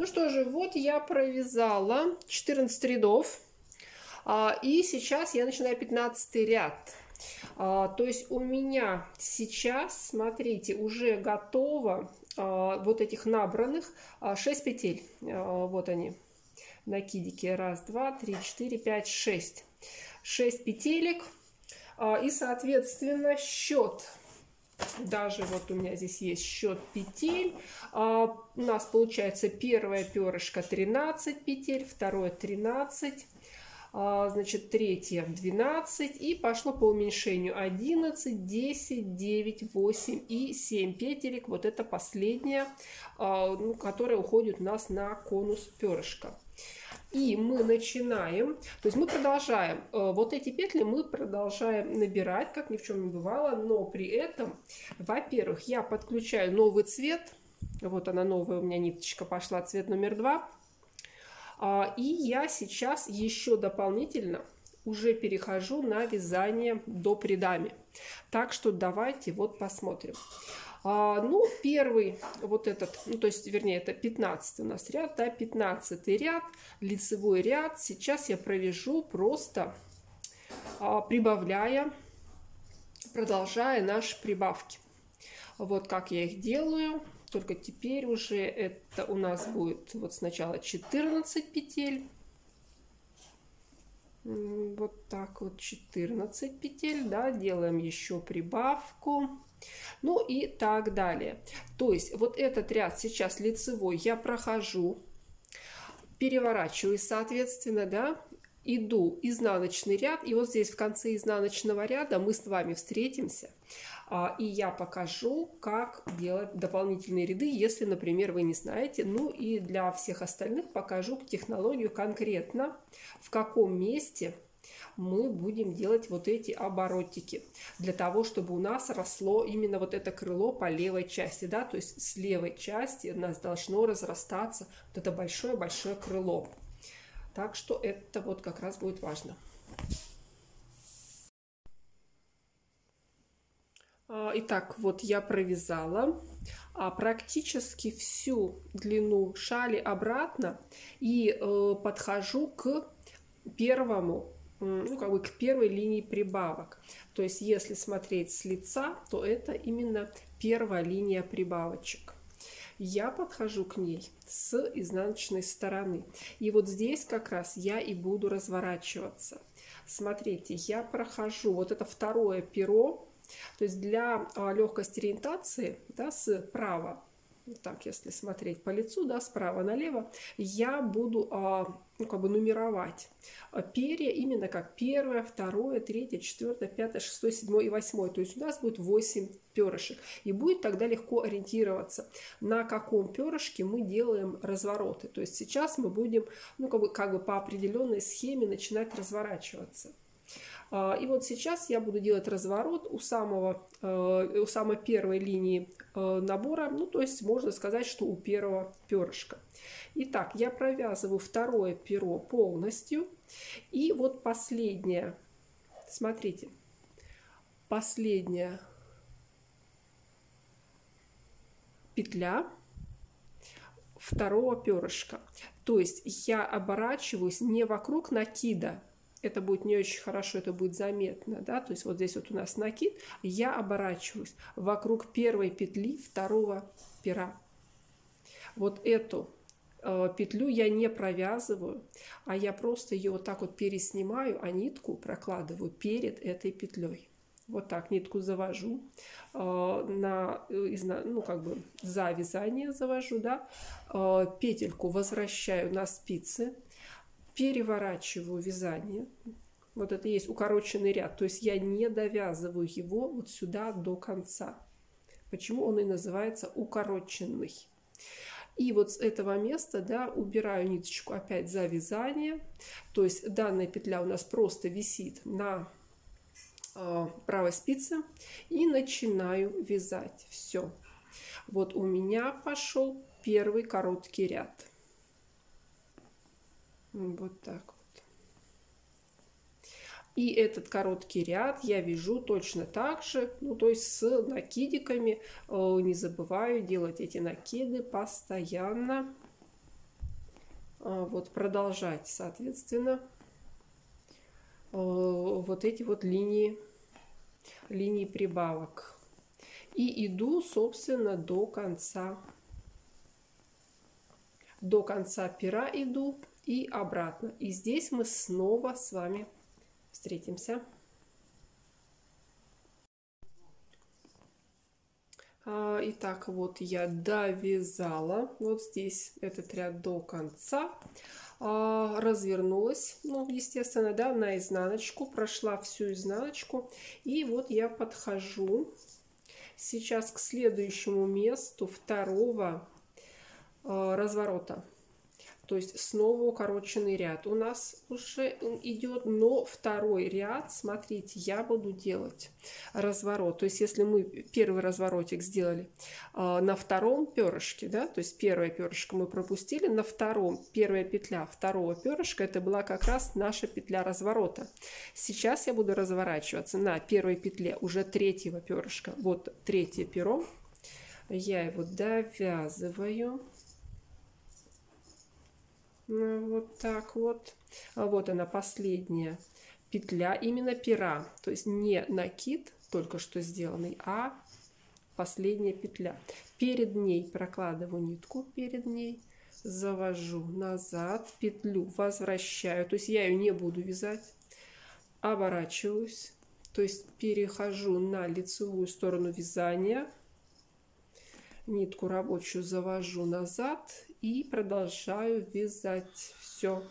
Ну что же, вот я провязала 14 рядов. А, и сейчас я начинаю 15 ряд. А, то есть у меня сейчас, смотрите, уже готово а, вот этих набранных 6 петель. Вот они, накидики. Раз, два, три, четыре, пять, шесть. 6 петелек. И, соответственно, счет даже вот у меня здесь есть счет петель. А, у нас получается первое перышко 13 петель, второе 13, а, значит, третье 12 и пошло по уменьшению 11, 10, 9, 8 и 7 петелек. Вот это последняя, а, ну, которая уходит у нас на конус перышка. И мы начинаем, то есть мы продолжаем, э, вот эти петли мы продолжаем набирать, как ни в чем не бывало, но при этом, во-первых, я подключаю новый цвет, вот она новая у меня ниточка пошла, цвет номер два, а, и я сейчас еще дополнительно уже перехожу на вязание до придами. Так что давайте вот посмотрим. А, ну, первый вот этот, ну, то есть, вернее, это 15 у нас ряд, да, 15 ряд, лицевой ряд. Сейчас я провяжу просто а, прибавляя, продолжая наши прибавки. Вот как я их делаю. Только теперь уже это у нас будет вот сначала 14 петель. Вот так вот 14 петель, да, делаем еще прибавку. Ну и так далее. То есть вот этот ряд сейчас лицевой я прохожу, переворачиваюсь, соответственно, да, иду изнаночный ряд, и вот здесь в конце изнаночного ряда мы с вами встретимся, а, и я покажу, как делать дополнительные ряды, если, например, вы не знаете. Ну и для всех остальных покажу технологию конкретно, в каком месте мы будем делать вот эти оборотики для того, чтобы у нас росло именно вот это крыло по левой части, да, то есть с левой части у нас должно разрастаться вот это большое-большое крыло. Так что это вот как раз будет важно. А, итак, вот я провязала а, практически всю длину шали обратно и э, подхожу к первому, ну, как бы к первой линии прибавок. То есть, если смотреть с лица, то это именно первая линия прибавочек. Я подхожу к ней с изнаночной стороны. И вот здесь как раз я и буду разворачиваться. Смотрите, я прохожу вот это второе перо то есть для а, легкости ориентации да, справа, так если смотреть по лицу, да, справа налево, я буду а, ну, как бы нумеровать перья именно как первое, второе, третье, четвертое, пятое, шестое, седьмое и восьмое. То есть у нас будет 8 перышек. И будет тогда легко ориентироваться, на каком перышке мы делаем развороты. То есть сейчас мы будем ну, как, бы, как бы по определенной схеме начинать разворачиваться. А, и вот сейчас я буду делать разворот у, самого, э, у самой первой линии э, набора, ну то есть можно сказать, что у первого перышка. Итак, я провязываю второе перо полностью. И вот последняя, смотрите, последняя петля второго перышка. То есть я оборачиваюсь не вокруг накида, это будет не очень хорошо, это будет заметно, да, то есть вот здесь вот у нас накид, я оборачиваюсь вокруг первой петли второго пера. Вот эту петлю я не провязываю, а я просто ее вот так вот переснимаю, а нитку прокладываю перед этой петлей. Вот так нитку завожу э, на, э, ну как бы за вязание завожу, да, э, петельку возвращаю на спицы, переворачиваю вязание. Вот это есть укороченный ряд. То есть я не довязываю его вот сюда до конца. Почему он и называется укороченный. И вот с этого места да, убираю ниточку опять за вязание. То есть данная петля у нас просто висит на э, правой спице. И начинаю вязать. Все. Вот у меня пошел первый короткий ряд. Вот так. И этот короткий ряд я вяжу точно так же, ну то есть с накидиками. Э, не забываю делать эти накиды постоянно. вот продолжать, соответственно, вот эти вот линии, линии прибавок. И иду, собственно, до конца. До конца пера иду и обратно. И здесь мы снова с вами встретимся. А, итак, вот я довязала вот здесь этот ряд до конца, а, развернулась, ну, естественно, да, на изнаночку, прошла всю изнаночку, и вот я подхожу сейчас к следующему месту второго а, разворота. То есть снова укороченный ряд. У нас уже идет, но второй ряд, смотрите, я буду делать разворот. То есть если мы первый разворотик сделали э, на втором перышке, да, то есть первое перышко мы пропустили, на втором, первая петля второго перышка, это была как раз наша петля разворота. Сейчас я буду разворачиваться на первой петле уже третьего перышка. Вот третье перо. Я его довязываю. Ну, вот так вот. А вот она последняя петля именно пера. То есть не накид только что сделанный, а последняя петля. Перед ней прокладываю нитку, перед ней завожу назад петлю, возвращаю. То есть я ее не буду вязать. Оборачиваюсь. То есть перехожу на лицевую сторону вязания. Нитку рабочую завожу назад и продолжаю вязать. Все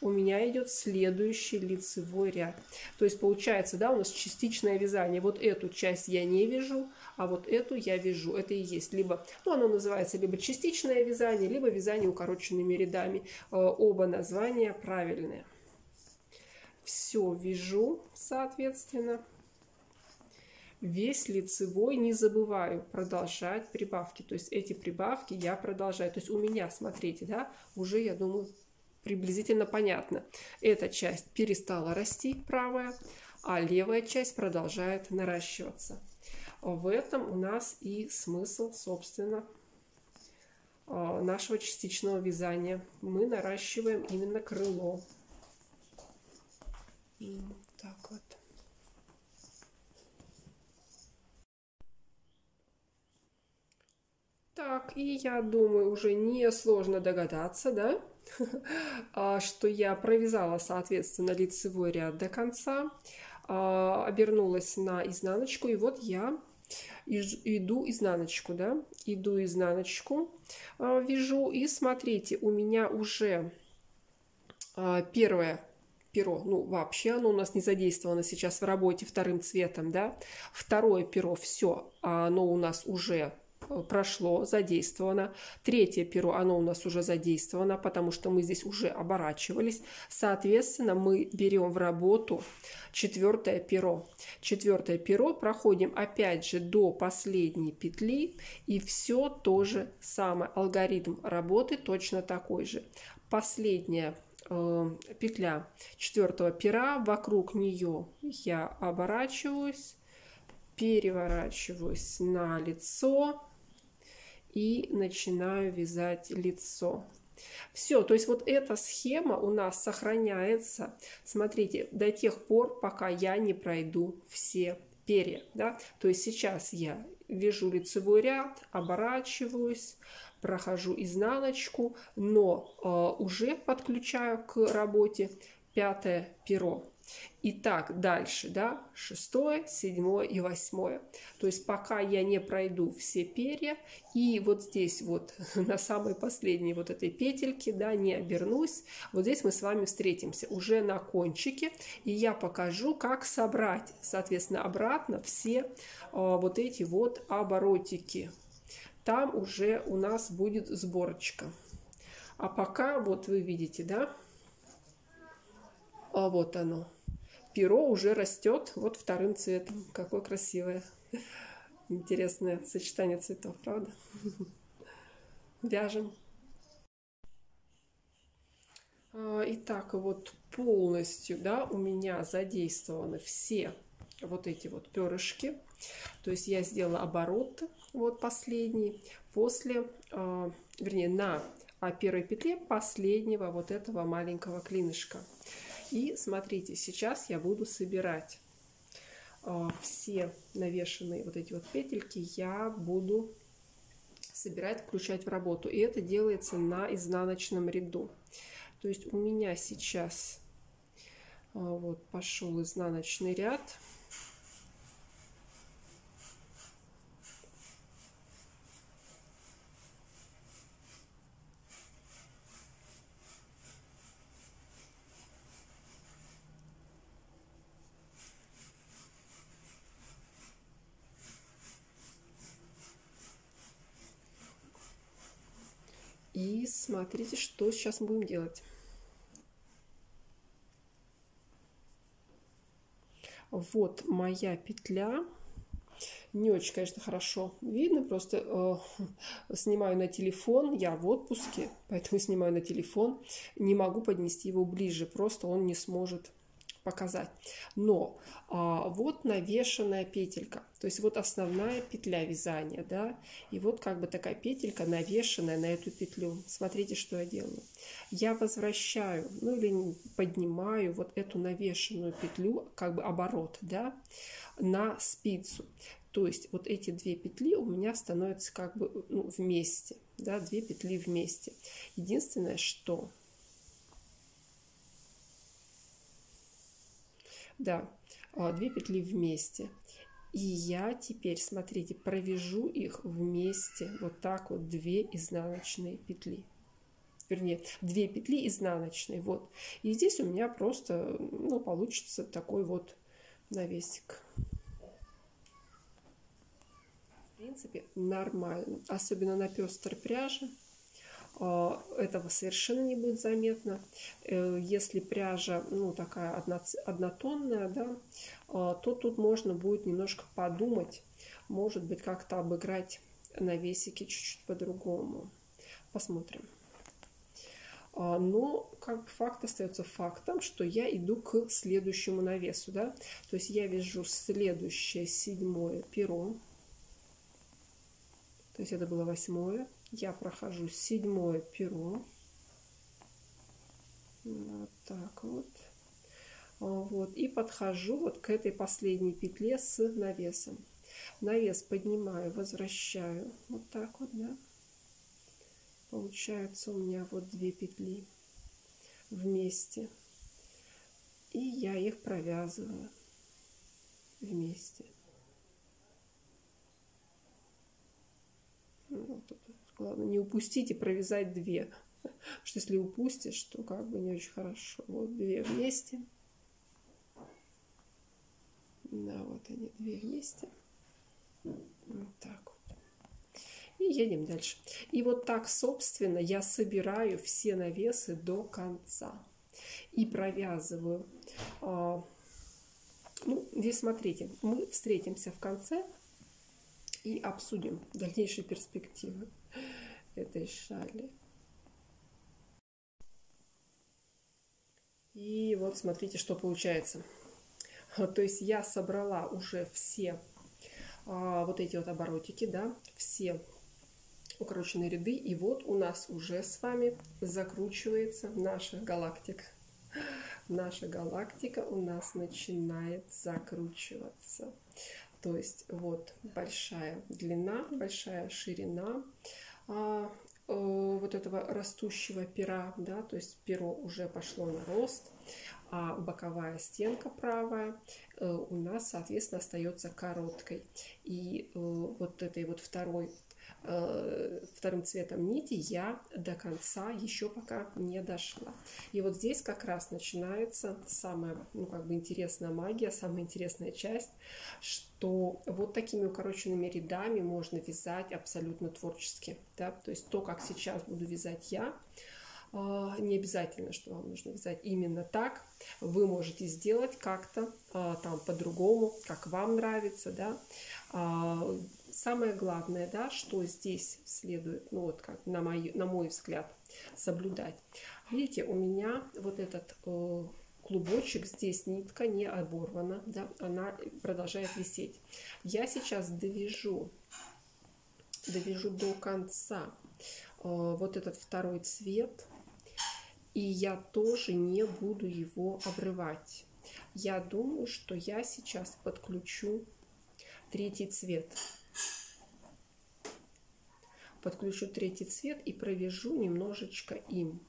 у меня идет следующий лицевой ряд. То есть получается да у нас частичное вязание. Вот эту часть я не вяжу а вот эту я вяжу. Это и есть. Либо ну оно называется либо частичное вязание либо вязание укороченными рядами. Э, оба названия правильные. Все вяжу соответственно весь лицевой не забываю продолжать прибавки. То есть эти прибавки я продолжаю. То есть у меня, смотрите, да, уже, я думаю, приблизительно понятно. Эта часть перестала расти, правая, а левая часть продолжает наращиваться. В этом у нас и смысл, собственно, а, нашего частичного вязания. Мы наращиваем именно крыло. Так вот. Так, и я думаю, уже несложно догадаться, да, а, что я провязала, соответственно, лицевой ряд до конца, а, обернулась на изнаночку, и вот я иду изнаночку, да, иду изнаночку, а, вяжу, и смотрите, у меня уже первое перо, ну вообще оно у нас не задействовано сейчас в работе вторым цветом, да, второе перо, все, оно у нас уже прошло, задействовано. Третье перо, оно у нас уже задействовано, потому что мы здесь уже оборачивались. Соответственно, мы берем в работу четвертое перо. Четвертое перо проходим опять же до последней петли. И все то же самое. Алгоритм работы точно такой же. Последняя э, петля четвертого пера, вокруг нее я оборачиваюсь, переворачиваюсь на лицо, и начинаю вязать лицо. Все, то есть вот эта схема у нас сохраняется, смотрите, до тех пор, пока я не пройду все перья. Да? То есть сейчас я вяжу лицевой ряд, оборачиваюсь, прохожу изнаночку, но э, уже подключаю к работе пятое перо. Итак, дальше, да, шестое, седьмое и восьмое. То есть пока я не пройду все перья, и вот здесь вот на самой последней вот этой петельке, да, не обернусь, вот здесь мы с вами встретимся уже на кончике, и я покажу, как собрать, соответственно, обратно все а, вот эти вот оборотики. Там уже у нас будет сборочка. А пока, вот вы видите, да, а вот оно перо уже растет вот вторым цветом. Какое красивое, интересное сочетание цветов, правда? Вяжем. А, итак, вот полностью, да, у меня задействованы все вот эти вот перышки. То есть я сделала оборот, вот последний, после, а, вернее, на первой петле последнего вот этого маленького клинышка. И смотрите, сейчас я буду собирать э, все навешенные вот эти вот петельки, я буду собирать, включать в работу. И это делается на изнаночном ряду. То есть у меня сейчас э, вот пошел изнаночный ряд. И смотрите, что сейчас мы будем делать. Вот моя петля. Не очень, конечно, хорошо видно, просто э, снимаю на телефон, я в отпуске, поэтому снимаю на телефон, не могу поднести его ближе, просто он не сможет показать. Но а, вот навешенная петелька, то есть вот основная петля вязания, да, и вот как бы такая петелька навешенная на эту петлю. Смотрите, что я делаю. Я возвращаю, ну или поднимаю вот эту навешенную петлю, как бы оборот, да, на спицу. То есть вот эти две петли у меня становятся как бы ну, вместе, да, две петли вместе. Единственное, что Да, а, две петли вместе. И я теперь, смотрите, провяжу их вместе, вот так вот, две изнаночные петли. Вернее, две петли изнаночные, вот. И здесь у меня просто, ну, получится такой вот навесик. В принципе, нормально. Особенно на пестрой пряже. А, этого совершенно не будет заметно. Э, если пряжа ну, такая однотонная, да, а, то тут можно будет немножко подумать, может быть, как-то обыграть навесики чуть-чуть по-другому. Посмотрим. А, но как факт остается фактом, что я иду к следующему навесу. Да? То есть я вяжу следующее седьмое перо. То есть это было восьмое я прохожу седьмое перо. Вот так вот. А, вот. И подхожу вот к этой последней петле с навесом. Навес поднимаю, возвращаю. Вот так вот, да. Получается у меня вот две петли вместе. И я их провязываю вместе. Ну, вот тут Главное не упустить и провязать две. Потому что если упустишь, то как бы не очень хорошо. Вот две вместе. Да, вот они, две вместе. Вот так вот. И едем дальше. И вот так, собственно, я собираю все навесы до конца. И провязываю. А, ну, здесь смотрите, мы встретимся в конце и обсудим дальнейшие перспективы этой шали. И вот смотрите, что получается. То есть я собрала уже все а, вот эти вот оборотики, да, все укороченные ряды. И вот у нас уже с вами закручивается наша галактика. Наша галактика у нас начинает закручиваться. То есть вот большая длина, большая ширина а, э, вот этого растущего пера, да, то есть перо уже пошло на рост, а боковая стенка правая э, у нас, соответственно, остается короткой. И э, вот этой вот второй вторым цветом нити я до конца еще пока не дошла. И вот здесь как раз начинается самая, ну, как бы интересная магия, самая интересная часть, что вот такими укороченными рядами можно вязать абсолютно творчески. Да? То есть то, как сейчас буду вязать я, а, не обязательно, что вам нужно вязать именно так. Вы можете сделать как-то а, там по-другому, как вам нравится, да. Самое главное, да, что здесь следует, ну вот как на мой, на мой взгляд, соблюдать. Видите, у меня вот этот э, клубочек, здесь нитка не оборвана, да, она продолжает висеть. Я сейчас довяжу, довяжу до конца вот этот второй цвет, и я тоже не буду его обрывать. Я думаю, что я сейчас подключу третий цвет. Подключу третий цвет и провяжу немножечко им.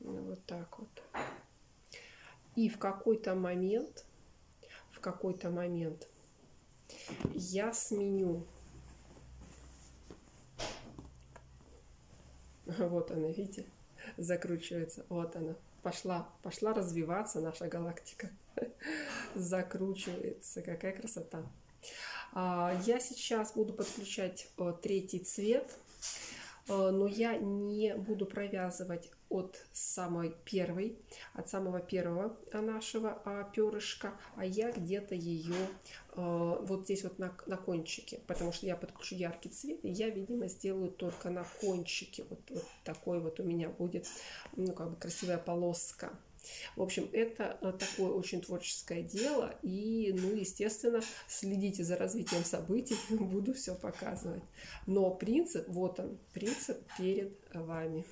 Вот так вот. И в какой-то момент, в какой-то момент я сменю. Вот она, видите, закручивается. Вот она. Пошла, пошла развиваться наша галактика. Закручивается. Какая красота. А, я сейчас буду подключать третий цвет, но я не буду провязывать от самой первой, от самого первого нашего а, перышка, а я где-то ее вот здесь вот на, на кончике, потому что я подключу яркий цвет, и я, видимо, сделаю только на кончике. Вот, вот такой вот у меня будет, ну, как бы красивая полоска. В общем, это э, такое очень творческое дело, и, ну, естественно, следите за развитием событий, буду все показывать. Но принцип, вот он, принцип перед вами.